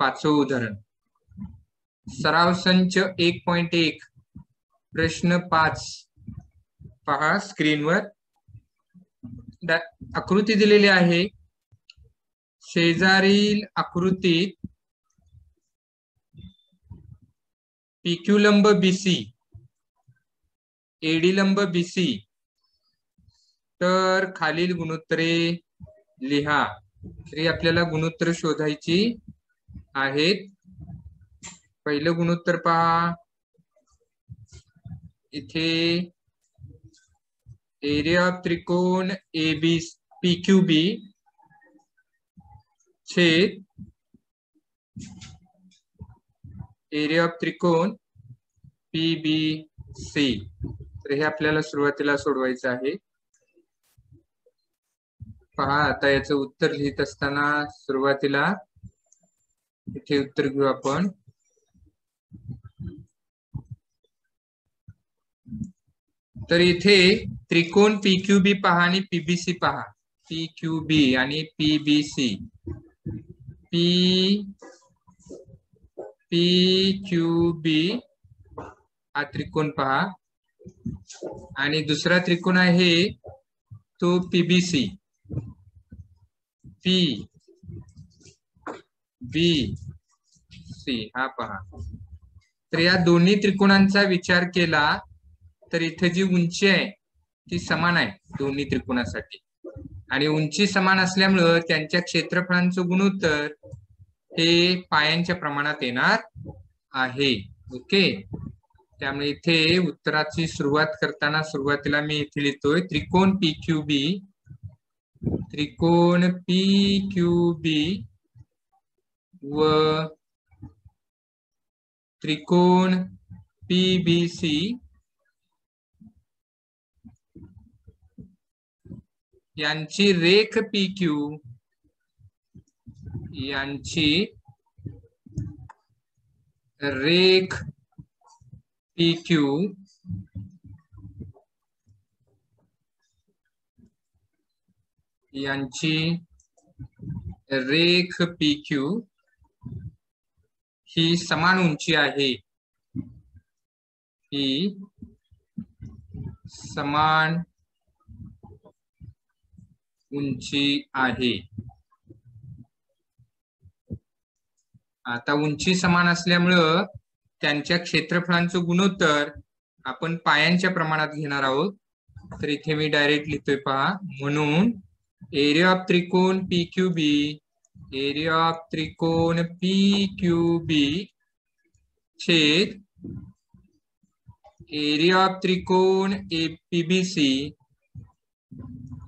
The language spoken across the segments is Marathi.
पाचवं उदाहरण. सराव संच एक पॉइंट एक. प्रश्न पाच. पहा स्क्रीनवर आकृती दिलेली आहे. शेजारील आकृतीत पीक्यू लंब बीसी एडी लंब बीसी तर खालील गुणोत्तरे लिहा. तरी आपल्याला गुणोत्तर शोधायची आहेत. पहिलं गुणोत्तर पहा. इथे एरिया ऑफ त्रिकोण A B P Q B छेद एरिया ऑफ त्रिकोण पी बी सी तर हे आपल्याला सुरुवातीला सोडवायचं आहे. पहा आता याचं उत्तर लिहित असताना सुरुवातीला इथे उत्तर घेऊ आपण. तर इथे त्रिकोण पी क्यू बी पहा आणि पीबीसी पहा. पी क्यू बी आणि PBC P P Q B हा त्रिकोण पहा. आणि दुसरा त्रिकोण आहे तो पीबीसी पी बी सी हा पहा. तर या दोन्ही त्रिकोणांचा विचार केला तर इथे जी उंची आहे ती समान आहे दोन्ही त्रिकोणासाठी. आणि उंची समान असल्यामुळं त्यांच्या क्षेत्रफळांचं गुणोत्तर हे पायांच्या प्रमाणात येणार आहे. ओके? त्यामुळे इथे उत्तराची सुरुवात करताना सुरुवातीला मी इथे लिहितोय त्रिकोण पी क्यू बी त्रिकोण पी क्यू बी व त्रिकोण पीबीसी यांची रेख पी क्यू यांची रेख पी क्यू यांची रेख पी क्यू ही समान उंची आहे. ही समान उंची आहे. आता उंची समान असल्यामुळं त्यांच्या क्षेत्रफळांचं गुणोत्तर आपण पायांच्या प्रमाणात घेणार आहोत. तर इथे मी डायरेक्ट लिहितोय पहा. म्हणून एरिया ऑफ त्रिकोण P Q B area of त्रिकोण पी क्यू बी छेद एरिया ऑफ त्रिकोण ए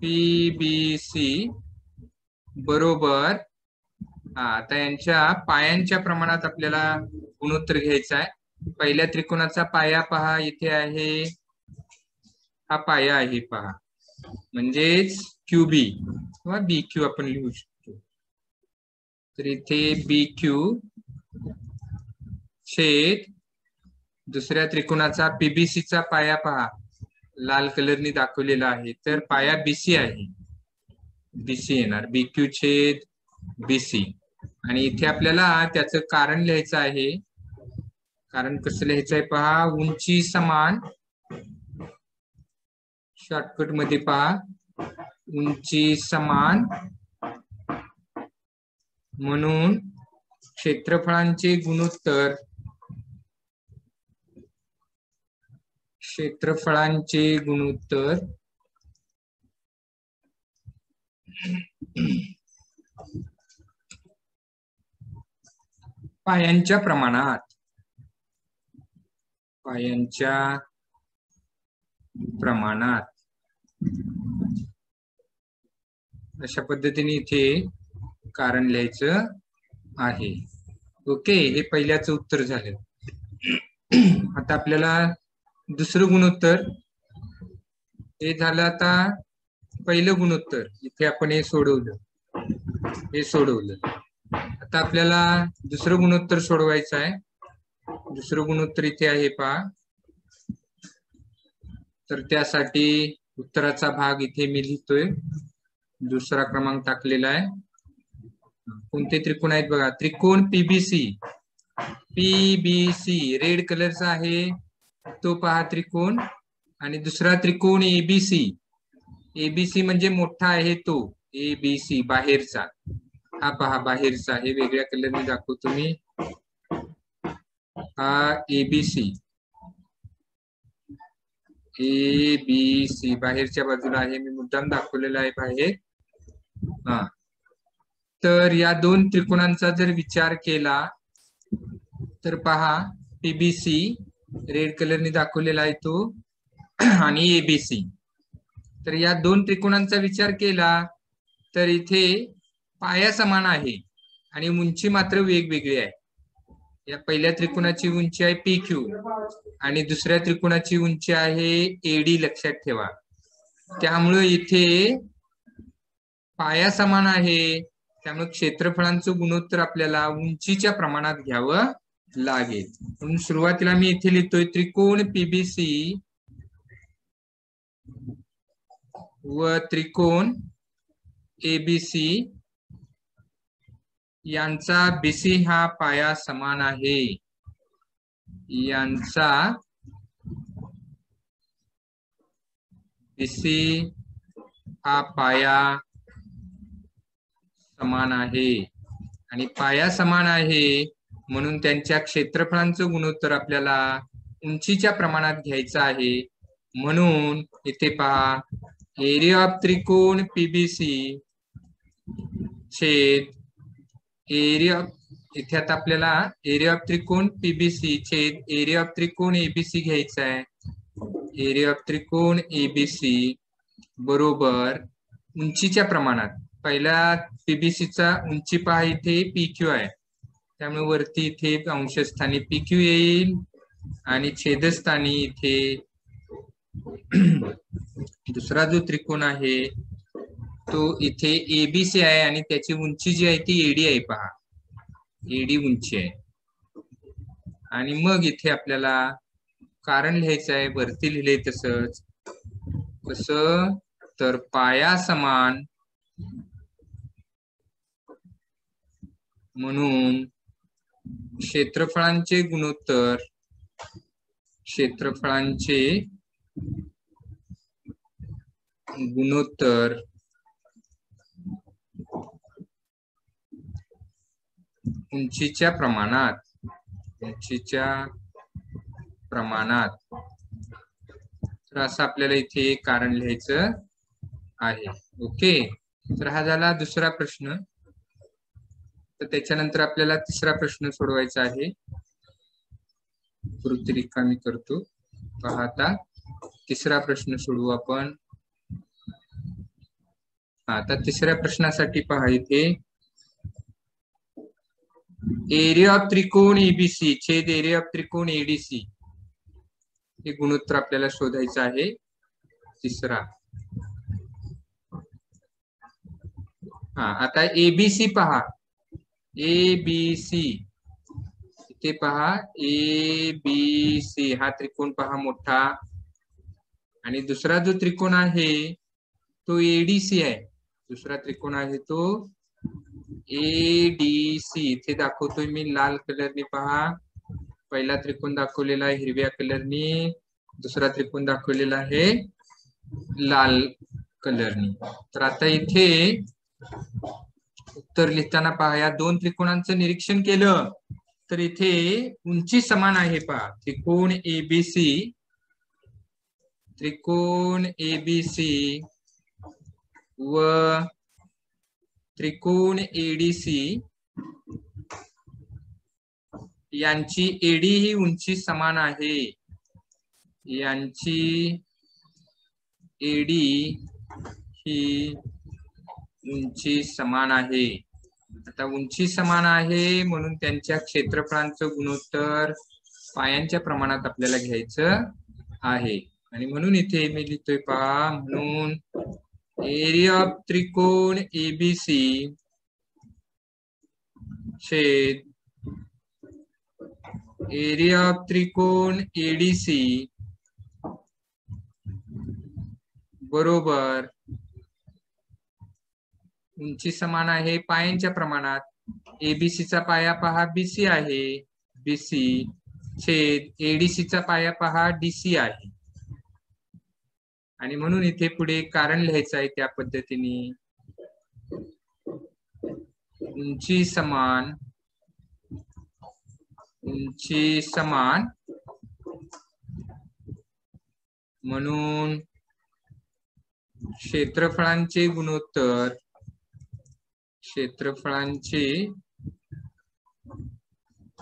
पीबीसी बरोबर. हा आता यांच्या पायांच्या प्रमाणात आपल्याला गुणोत्तर घ्यायचा आहे. पहिल्या त्रिकोणाचा पाया पहा इथे आहे. हा पाया आहे पहा. म्हणजेच क्यू बी किंवा बी क्यू आपण लिहू शकतो. तर इथे बी क्यू छेद दुसऱ्या त्रिकोणाचा पीबीसीचा पाया पहा. लाल कलरनी दाखवलेला आहे. तर पाया बीसी आहे. बीसी येणार. बी क्यू छेद बीसी. आणि इथे आपल्याला त्याचं कारण लिहायचं आहे. कारण कसं लिहायचं आहे पहा? उंची समान. शॉर्टकटमध्ये पहा. उंची समान. म्हणून क्षेत्रफळांचे गुणोत्तर क्षेत्रफळांचे गुणोत्तर पायांच्या प्रमाणात पायांच्या प्रमाणात. अशा पद्धतीने इथे कारण लिहायचं आहे. ओके हे पहिल्याच उत्तर झालं. आता आपल्याला दुसरं गुणोत्तर. हे झालं आता पहिलं गुणोत्तर. इथे आपण हे सोडवलं. हे सोडवलं. आता आपल्याला दुसरं गुणोत्तर सोडवायचं आहे. दुसरं गुणोत्तर इथे आहे पहा. तर त्यासाठी उत्तराचा भाग इथे मी लिहितोय. दुसरा क्रमांक टाकलेला आहे. कोणते त्रिकोण आहेत बघा? त्रिकोण पीबीसी पीबीसी रेड कलरचा आहे. तो पहा त्रिकोण. आणि दुसरा त्रिकोण एबीसी एबीसी म्हणजे मोठा आहे तो. एबीसी बाहेरचा. हा पहा बाहेरचा. हे वेगळ्या कलरने दाखवतो मी हा एबीसी ए बी सी बाहेरच्या बाजूला आहे. मी मुद्दाम दाखवलेला आहे बाहेर. हा. तर या दोन त्रिकोणांचा जर विचार केला तर पहा पीबीसी रेड कलरने दाखवलेला आहे तो आणि एबीसी तर या दोन त्रिकोणांचा विचार केला तर इथे पाया समान आहे आणि उंची मात्र वेगवेगळी आहे. या पहिल्या त्रिकोणाची उंची आहे पी क्यू आणि दुसऱ्या त्रिकोणाची उंची आहे एडी लक्षात ठेवा. त्यामुळे इथे पाया समान आहे त्यामुळे क्षेत्रफळांचं गुणोत्तर आपल्याला उंचीच्या प्रमाणात घ्यावं लागेल. म्हणून सुरुवातीला मी इथे लिहितोय त्रिकोण पीबीसी व त्रिकोण एबीसी यांचा बीसी हा पाया समान आहे. यांचा बीसी हा पाया समान आहे. आणि पाया समान आहे म्हणून त्यांच्या क्षेत्रफळांचं गुणोत्तर आपल्याला उंचीच्या प्रमाणात घ्यायचं आहे. म्हणून इथे पहा एरिया ऑफ त्रिकोण पीबीसी छेद एरिया इथे आता आपल्याला एरिया ऑफ त्रिकोण पीबीसी छेद एरिया ऑफ त्रिकोण एबीसी घ्यायचा आहे. एरिया ऑफ त्रिकोण एबीसी बरोबर उंचीच्या प्रमाणात. पहिल्या पीबीसीचा उंची पहा इथे पी क्यू आहे. त्यामुळे वरती इथे अंशस्थानी पी क्यू येईल आणि छेदस्थानी इथे दुसरा जो त्रिकोण आहे तो इथे एबीसी आहे आणि त्याची उंची जी आहे ती एडी आहे पहा. एडी उंची आहे. आणि मग इथे आपल्याला कारण लिहायचं आहे वरती लिहिले तसंच. कस तर पाया समान म्हणून क्षेत्रफळांचे गुणोत्तर क्षेत्रफळांचे गुणोत्तर उंचीच्या प्रमाणात उंचीच्या प्रमाणात. तर असं आपल्याला इथे कारण लिहायचं आहे. ओके? तर हा झाला दुसरा प्रश्न. तर त्याच्यानंतर आपल्याला तिसरा प्रश्न सोडवायचा आहे. वृत्ती मी करतो. पाहता तिसरा प्रश्न सोडवू आपण. आता तिसऱ्या प्रश्नासाठी पहा इथे. एरिया ऑफ त्रिकोण एबीसी छेद एरिया ऑफ त्रिकोण एडीसी हे गुणोत्तर आपल्याला शोधायचं आहे. तिसरा. हा आता एबीसी पहा. ए बी सी इथे पहा ए बी सी हा त्रिकोण पहा मोठा. आणि दुसरा जो त्रिकोण आहे तो एडीसी आहे. दुसरा त्रिकोण आहे तो ए डी सी इथे दाखवतोय मी लाल कलरने पहा. पहिला त्रिकोण दाखवलेला आहे हिरव्या कलरनी. दुसरा त्रिकोण दाखवलेला आहे लाल कलरनी. तर आता इथे उत्तर लिहिताना पहा या दोन त्रिकोणांचं निरीक्षण केलं तर इथे उंची समान आहे पहा. त्रिकोण एबीसी त्रिकोण एबीसी व त्रिकोण एडीसी यांची एडी ही उंची समान आहे. यांची एडी ही उंची समान आहे. आता उंची समान आहे म्हणून त्यांच्या क्षेत्रफळांचं गुणोत्तर पायांच्या प्रमाणात आपल्याला घ्यायचं आहे. आणि म्हणून इथे मी लिहितोय पहा म्हणून एरिया ऑफ त्रिकोण एबीसी छेद एरिया ऑफ त्रिकोण एडीसी बरोबर उंची समान आहे पायांच्या प्रमाणात. एबीसीचा पाया पहा बीसी आहे. बीसी छेद एडीसीचा पाया पहा डीसी आहे. आणि म्हणून इथे पुढे कारण लिहायचं आहे त्या पद्धतीने. उंची समान उंची समान. म्हणून क्षेत्रफळांचे गुणोत्तर क्षेत्रफळांचे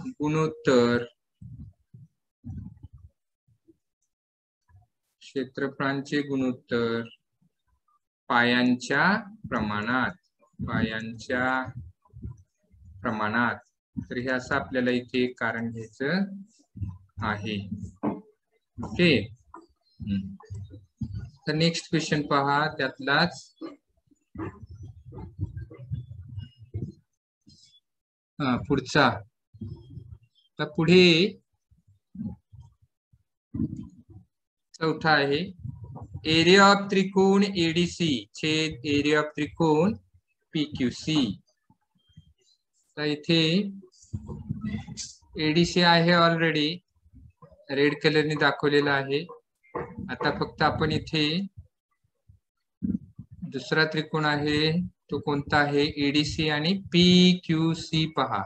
गुणोत्तर. क्षेत्रफळांचे गुणोत्तर पायांच्या प्रमाणात पायांच्या प्रमाणात. तर हे असं आपल्याला इथे कारण घ्यायचं आहे. ओके तर नेक्स्ट क्वेश्चन पहा त्यातलाच हा पुढचा. तर पुढे चौथा आहे. एरिया ऑफ त्रिकोण एडीसी छेद एरिया ऑफ त्रिकोण पीक्यूसी तर इथे एडीसी आहे ऑलरेडी रेड कलरने दाखवलेला आहे. आता फक्त आपण इथे दुसरा त्रिकोण आहे. तो कोणता आहे? एडीसी आणि पी क्यू सी पहा.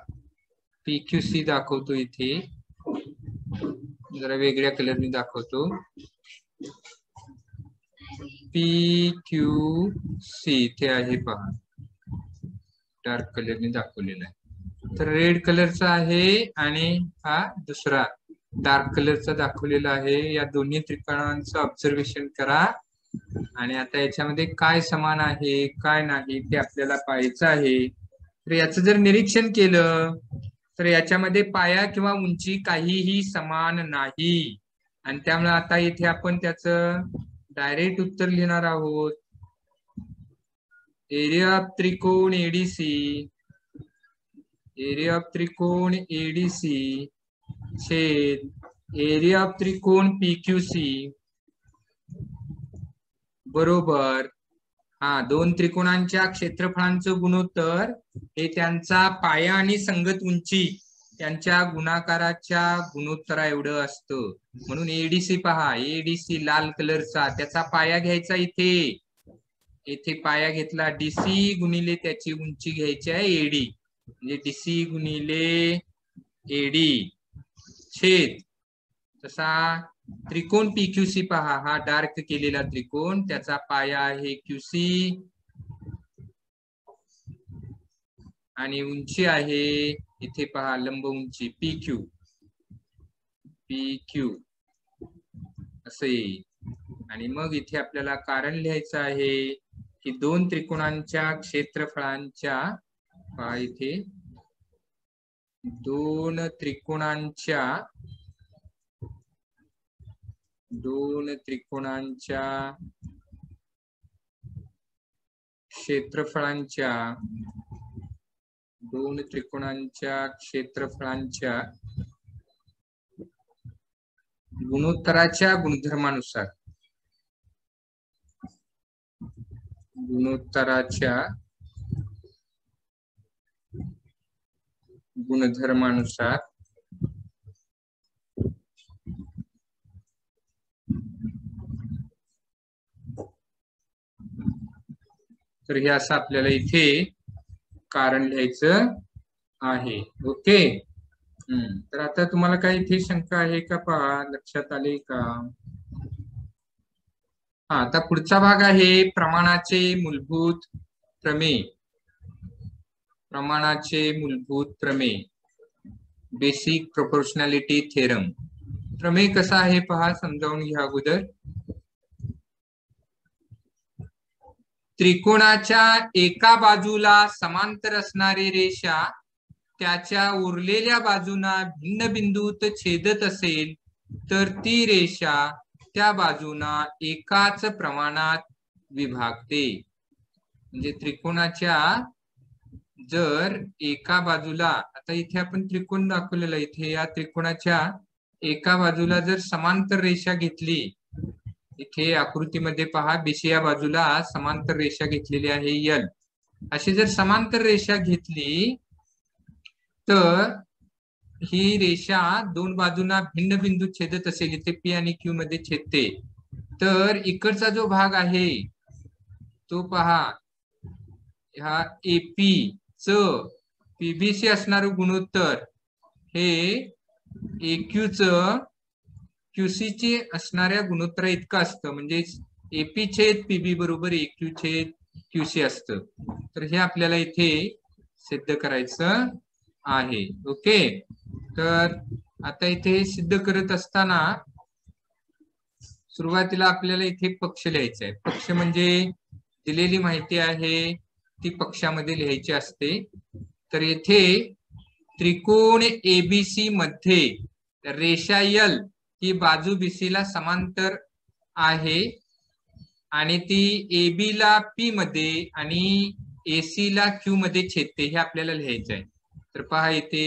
पी क्यू सी दाखवतो इथे. जरा वेगळ्या कलरने दाखवतो. पी क्यू सी इथे आहे पहा. डार्क कलरने दाखवलेला आहे. तर रेड कलरचा आहे आणि हा दुसरा. डार्क कलरचा दाखवलेला आहे. या दोन्ही त्रिकोणांचं ऑब्झर्वेशन करा. आणि आता याच्यामध्ये काय समान आहे काय नाही ते आपल्याला पाहायचं आहे. तर याचं जर निरीक्षण केलं तर याच्यामध्ये पाया किंवा उंची काहीही समान नाही. आणि त्यामुळे आता इथे आपण त्याच डायरेक्ट उत्तर लिहिणार आहोत. एरिया ऑफ त्रिकोण एडीसी एरिया ऑफ त्रिकोण एडीसी छेद एरिया ऑफ त्रिकोण पीक्यूसी बरोबर. हा दोन त्रिकोणांच्या क्षेत्रफळांचं गुणोत्तर हे त्यांचा पाया आणि संगत उंची त्यांच्या गुणाकाराच्या गुणोत्तरा एवढं असतं. म्हणून एडीसी पहा एडीसी लाल कलरचा त्याचा पाया घ्यायचा इथे. येथे पाया घेतला डीसी गुणिले त्याची उंची घ्यायची आहे एडी म्हणजे डीसी गुणिले एडी छेद. तसा त्रिकोण पीक्यूसी पहा. हा डार्क केलेला त्रिकोण. त्याचा पाया आहे क्यूसी आणि उंची आहे इथे पहा लंब उंची. पी क्यू पी क्यू असं येईल. आणि मग इथे आपल्याला कारण लिहायचं आहे की दोन त्रिकोणांच्या क्षेत्रफळांच्या पहा इथे दोन त्रिकोणांच्या दोन त्रिकोणांच्या क्षेत्रफळांच्या दोन त्रिकोणांच्या क्षेत्रफळांच्या गुणोत्तराच्या गुणधर्मानुसार. गुणोत्तराच्या गुणधर्मानुसार तर हे असं आपल्याला इथे कारण लिहायचं आहे. ओके? हम्म. तर आता तुम्हाला काही इथे शंका आहे का पहा? लक्षात आले का? हा आता पुढचा भाग आहे प्रमाणाचे मूलभूत प्रमेय प्रमाणाचे मूलभूत प्रमेय बेसिक प्रोपोर्शनॅलिटी थेरम प्रमेय कसा आहे पहा? समजावून घ्या अगोदर. त्रिकोणाच्या एका बाजूला समांतर असणारी रेषा त्याच्या उरलेल्या बाजूना भिन्न बिंदूत छेदत असेल तर ती रेषा त्या बाजूना एकाच प्रमाणात विभागते. म्हणजे त्रिकोणाच्या जर एका बाजूला आता इथे आपण त्रिकोण दाखवलेला इथे या त्रिकोणाच्या एका बाजूला जर समांतर रेषा घेतली इथे आकृतीमध्ये पहा बीसी या बाजूला समांतर रेषा घेतलेली आहे यल अशी जर समांतर रेषा घेतली तर ही रेषा दोन बाजूंना भिन्न बिंदू छेदत असेल इथे पी आणि क्यू मध्ये छेदते. तर इकडचा जो भाग आहे तो पहा ह्या एपी च पीबीसी असणार गुणोत्तर हे एक्यू च क्यूसी चे असणाऱ्या गुणोत्तरा इतकं असतं म्हणजे एपी छेद पीबी बरोबर ए क्यू छेद क्यूसी असतं. तर हे आपल्याला इथे सिद्ध करायचं आहे. ओके? तर आता इथे सिद्ध करत असताना सुरुवातीला आपल्याला इथे पक्ष लिहायचा आहे पक्ष म्हणजे दिलेली माहिती आहे ती पक्षामध्ये लिहायची असते. तर येथे त्रिकोण एबीसी मध्ये रेषा यल ही बाजू बीसी ला समांतर आहे आणि ती एबी ला पी मध्ये आणि एसी ला क्यू मध्ये छेदते हे आपल्याला लिहायचं आहे. तर पहा इथे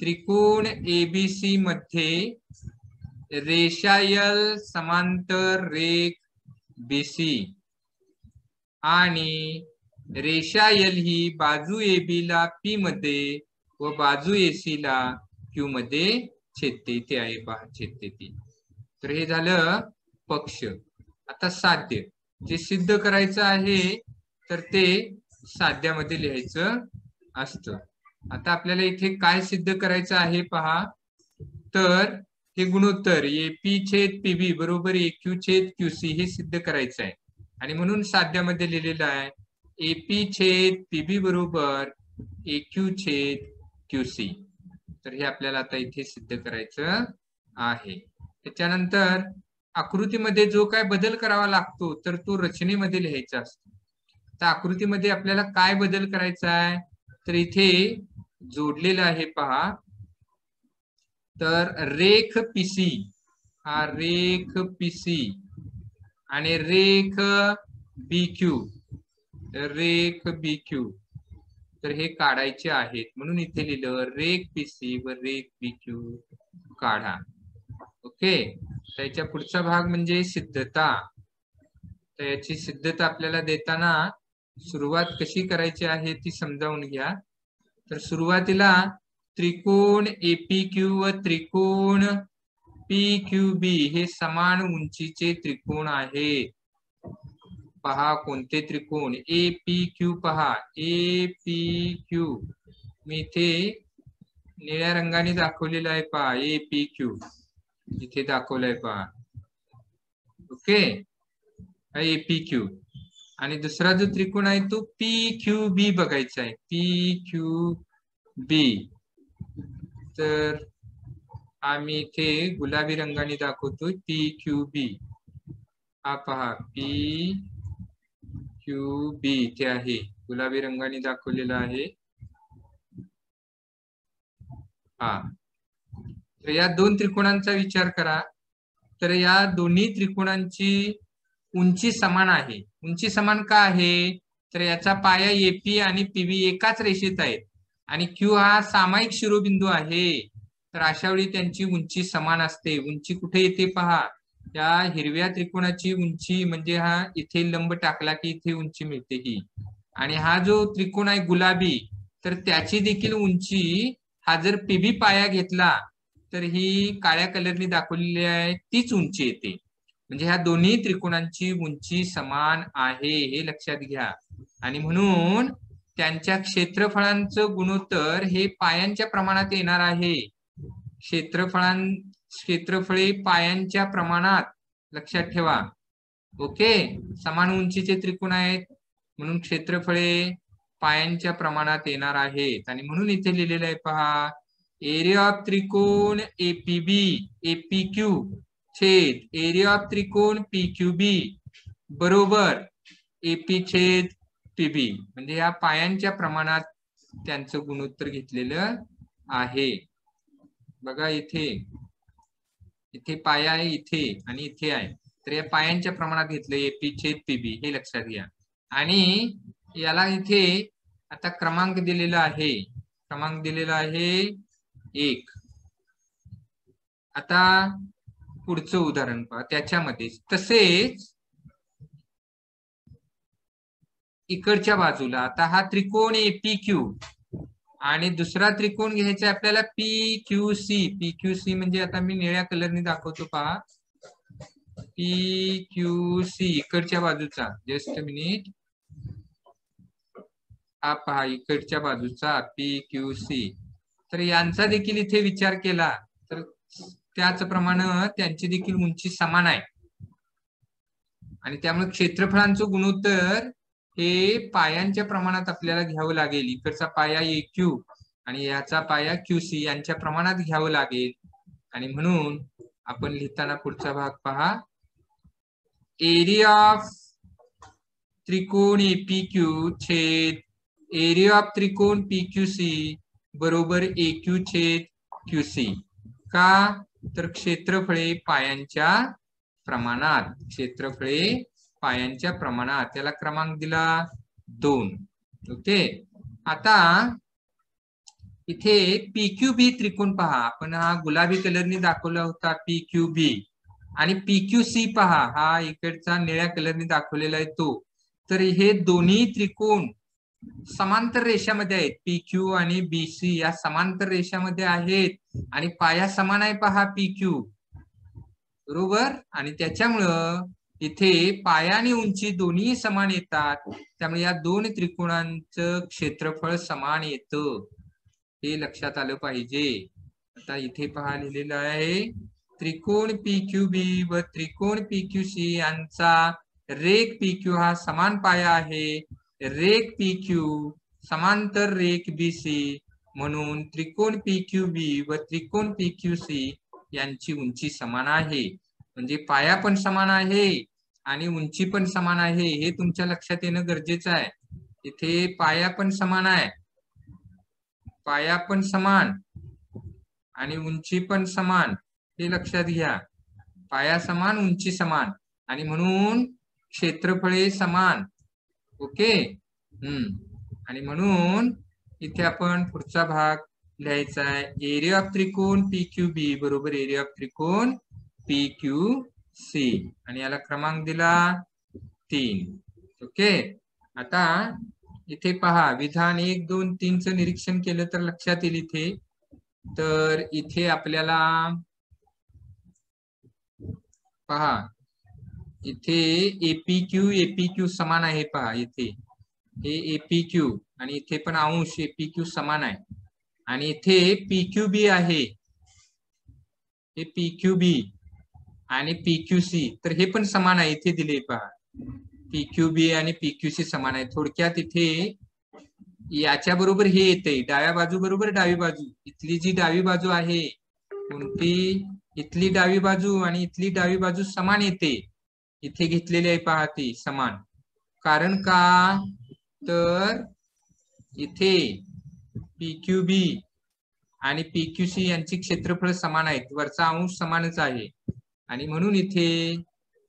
त्रिकोण एबीसी मध्ये रेषायल समांतर रेख बीसी आणि रेषायल ही बाजू ए बी ला पी मध्ये व बाजू एसी ला क्यू मध्ये छेदते ते आहे पहा छेदते ती. तर हे झालं पक्ष. आता साध्य. जे सिद्ध करायचं आहे तर ते साध्यामध्ये लिहायचं असतं. आता आपल्याला इथे काय सिद्ध करायचं आहे पहा. तर हे गुणोत्तर ए पी छेद पीबी बरोबर ए क्यू छेद क्यूसी हे सिद्ध करायचं आहे. आणि म्हणून साध्यामध्ये लिहिलेलं आहे एपी छेद पीबी बरोबर ए क्यू छेद क्यूसी तर हे आपल्याला आता इथे सिद्ध करायचं आहे. त्याच्यानंतर आकृतीमध्ये जो काय बदल करावा लागतो तर तो रचनेमध्ये लिहायचा असतो. तर आकृतीमध्ये आपल्याला काय बदल करायचा आहे? तर इथे जोडलेलं आहे पहा. तर रेख पीसी हा रेख पीसी आणि रेख बी क्यू रेख बी क्यू तर हे काढायचे आहेत. म्हणून इथे लिहिलं रेग पी सी व रेक बी क्यू काढा. ओके? त्याच्या पुढचा भाग म्हणजे सिद्धता. तर याची सिद्धता आपल्याला देताना सुरुवात कशी करायची आहे ती समजावून घ्या. तर सुरुवातीला त्रिकोण एपी क्यू व त्रिकोण पी क्यू बी हे समान उंचीचे त्रिकोण आहेत पहा कोणते त्रिकोण? ए पी क्यू पहा. ए पी क्यू मी इथे निळ्या रंगाने दाखवलेलं आहे पहा. ए पी क्यू इथे दाखवलंय पहा. ओके? ए पी क्यू आणि दुसरा जो त्रिकोण आहे तो पी क्यू बी बघायचा आहे. पी क्यू बी तर आम्ही इथे गुलाबी रंगाने दाखवतो पी क्यू बी हा पहा. पी क्यू बी इथे आहे. गुलाबी रंगाने दाखवलेला आहे. हा. तर या दोन त्रिकोणांचा विचार करा. तर या दोन्ही त्रिकोणांची उंची समान आहे. उंची समान का आहे? तर याचा पाया एपी आणि पीबी एकाच रेषेत आहेत. आणि क्यू हा सामायिक शिरोबिंदू आहे. तर अशा वेळी त्यांची उंची समान असते. उंची कुठे येते पहा. या हिरव्या त्रिकोणाची उंची म्हणजे हा इथे लंब टाकला की इथे उंची मिळते ही. आणि हा जो त्रिकोण आहे गुलाबी तर त्याची देखील उंची हा जर पीबी पाया घेतला तर ही काळ्या कलरनी दाखवलेली आहे तीच उंची येते. म्हणजे ह्या दोन्ही त्रिकोणांची उंची समान आहे हे लक्षात घ्या. आणि म्हणून त्यांच्या क्षेत्रफळांचं गुणोत्तर हे पायांच्या प्रमाणात येणार आहे. क्षेत्रफळां क्षेत्रफळे पायांच्या प्रमाणात लक्षात ठेवा. ओके? समान उंचीचे त्रिकोण आहेत. म्हणून क्षेत्रफळे पायांच्या प्रमाणात येणार आहेत. आणि म्हणून इथे लिहिलेलं आहे पहा. एरिया ऑफ त्रिकोण एपीबी एपीक्यू छेद. एरिया ऑफ त्रिकोण पी क्यू बी बरोबर. एपी छेद पीबी म्हणजे या पायांच्या प्रमाणात त्यांचं गुणोत्तर घेतलेलं आहे. बघा इथे. इथे पाया आहे इथे आणि इथे आहे. तर या पायांच्या प्रमाणात घेतलं एपी छेद पीबी हे लक्षात घ्या. आणि याला इथे आता क्रमांक दिलेला आहे. क्रमांक दिलेला आहे एक. आता पुढचं उदाहरण पहा. त्याच्यामध्ये तसेच इकडच्या बाजूला आता हा त्रिकोण आहे पी क्यू. आणि दुसरा त्रिकोण घ्यायचा आपल्याला P Q C P Q C म्हणजे आता मी निळ्या कलरने दाखवतो पहा. पी क्यू सी इकडच्या बाजूचा. जस्ट मिनिट हा पहा इकडच्या बाजूचा पी क्यू सी तर यांचा देखील इथे विचार केला तर त्याचप्रमाणे त्यांची देखील उंची समान आहे. आणि त्यामुळे क्षेत्रफळांचं गुणोत्तर हे पायांच्या प्रमाणात आपल्याला घ्यावं लागेल. इकडचा पाया ए क्यू आणि याचा पाया क्यू सी यांच्या प्रमाणात घ्यावं लागेल. आणि म्हणून आपण लिहिताना पुढचा भाग पहा. एरिया ऑफ त्रिकोण ए पी क्यू छेद एरिया ऑफ त्रिकोण पी क्यू सी बरोबर ए क्यू छेद क्यू सी का? तर क्षेत्रफळे पायांच्या प्रमाणात. क्षेत्रफळे पायांच्या प्रमाणात त्याला क्रमांक दिला दोन. ओके? आता इथे पी क्यू बी त्रिकोण पहा. आपण हा गुलाबी कलरने दाखवला होता पी क्यू बी आणि पी क्यू सी पहा. हा इकडचा निळ्या कलरने दाखवलेला आहे तो. तर हे दोन्ही त्रिकोण समांतर रेषामध्ये आहेत. पी क्यू आणि बी सी या समांतर रेषामध्ये आहेत. आणि पाया समान आहे पहा पी क्यू बरोबर? आणि त्याच्यामुळं इथे पाया आणि उंची दोन्ही समान येतात. त्यामुळे या दोन त्रिकोणांचं क्षेत्रफळ समान येतं. हे लक्षात आलं पाहिजे. आता इथे पहा लिहिलेलं आहे त्रिकोण पी क्यू बी व त्रिकोण पी क्यू सी यांचा रेख पी क्यू हा समान पाया आहे. रेख पी क्यू समांतर रेख बी सी म्हणून त्रिकोण पी क्यू बी व त्रिकोण पी क्यू सी यांची उंची समान आहे. म्हणजे पाया पण समान आहे आणि उंची पण समान आहे हे तुमच्या लक्षात येणं गरजेचं आहे. इथे पाया पण समान आहे. पाया पण समान आणि उंची पण समान हे लक्षात घ्या. पाया समान उंची समान आणि म्हणून क्षेत्रफळे समान. ओके? हम्म. आणि म्हणून इथे आपण पुढचा भाग लिहायचा आहे. एरिया ऑफ त्रिकोण पी क्यू बी बरोबर? एरिया ऑफ त्रिकोण पी क्यू सी. आणि याला क्रमांक दिला तीन. ओके? आता इथे पहा विधान एक दोन तीनच निरीक्षण केलं तर लक्षात येईल इथे. तर इथे आपल्याला पहा इथे एपी क्यू एपी क्यू समान आहे पहा इथे. हे एपी क्यू आणि इथे पण अंश एपीक्यू समान आहे. आणि इथे पीक्यू बी आहे. हे पीक्यू बी आणि पीक्यूसी तर हे पण समान आहे इथे दिले पहा. पी आणि पीक्यूसी समान आहे. थोडक्यात इथे याच्या बरोबर हे येते डाव्या बाजू बरोबर डावी बाजू. इथली जी डावी बाजू आहे कोणती? इथली डावी बाजू आणि इथली डावी बाजू समान येते. इथे घेतलेली आहे पहा ती समान. कारण का? तर इथे पीक्यूबी आणि पीक्यूसी यांची क्षेत्रफळ समान आहेत. वरचा अंश समानच आहे. आणि म्हणून इथे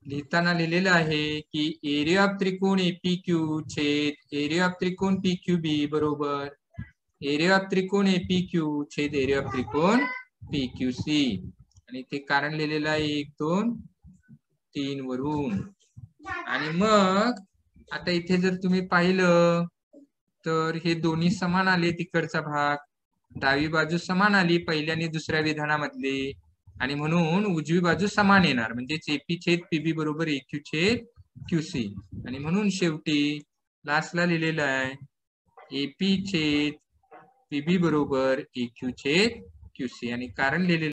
लिहिताना लिहिलेलं आहे की एरिया ऑफ त्रिकोण एपी क्यू छेद एरिया ऑफ त्रिकोण पी क्यू बी बरोबर. एरिया ऑफ त्रिकोण एपी क्यू छेद एरिया ऑफ त्रिकोण पी क्यू सी. आणि इथे कारण लिहिलेलं आहे एक दोन तीन वरून. आणि मग आता इथे जर तुम्ही पाहिलं तर हे दोन्ही समान आले तिकडचा भाग. डावी बाजू समान आली पहिल्या आणि दुसऱ्या विधानामधली. आणि म्हणून उजवी बाजू समान येणार. म्हणजे एपी छेद पीबी बरोबर ए क्यू छेद क्यू सी आणि म्हणून शेवटी लास्टला लिहिलेलं आहे एपी छेद पीबी बरोबर ए क्यू छेद क्यू सी आणि कारण लिहिलेलं